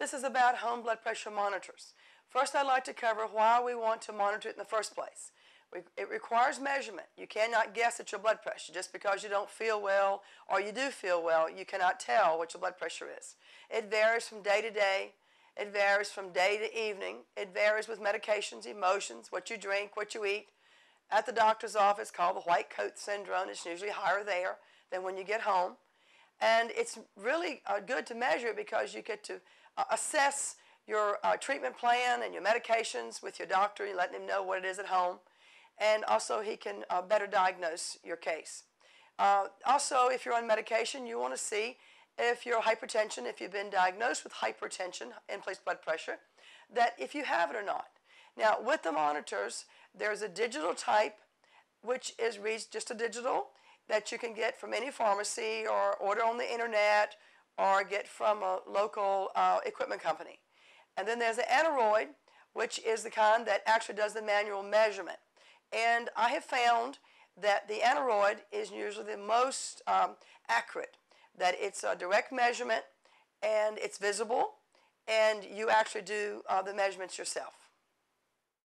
This is about home blood pressure monitors. First, I'd like to cover why we want to monitor it in the first place. It requires measurement. You cannot guess at your blood pressure. Just because you don't feel well or you do feel well, you cannot tell what your blood pressure is. It varies from day to day. It varies from day to evening. It varies with medications, emotions, what you drink, what you eat. At the doctor's office, called the white coat syndrome, it's usually higher there than when you get home. And it's really uh, good to measure because you get to uh, assess your uh, treatment plan and your medications with your doctor and letting him know what it is at home. And also, he can uh, better diagnose your case. Uh, also, if you're on medication, you want to see if you're hypertension, if you've been diagnosed with hypertension, end-place blood pressure, that if you have it or not. Now, with the monitors, there's a digital type, which is just a digital that you can get from any pharmacy or order on the internet or get from a local uh, equipment company. And then there's the aneroid, which is the kind that actually does the manual measurement. And I have found that the aneroid is usually the most um, accurate, that it's a direct measurement and it's visible and you actually do uh, the measurements yourself.